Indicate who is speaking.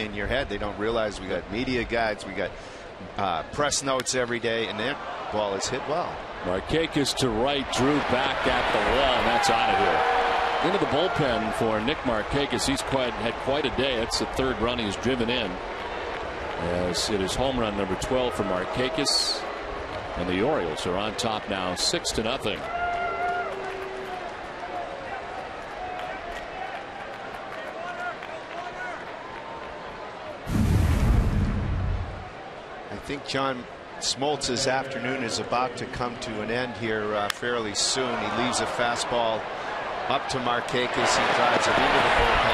Speaker 1: in your head. They don't realize we got media guides, we got uh, press notes every day, and that ball is hit well.
Speaker 2: Markakis to right, Drew back at the wall, and that's out of here. Into the bullpen for Nick Markakis. He's quite had quite a day. That's the third run he's driven in. As it is home run number 12 for Markakis. And the Orioles are on top now, six to nothing.
Speaker 1: Think John Smoltz's afternoon is about to come to an end here uh, fairly soon. He leaves a fastball up to Markakis. He drives it into the bullpen.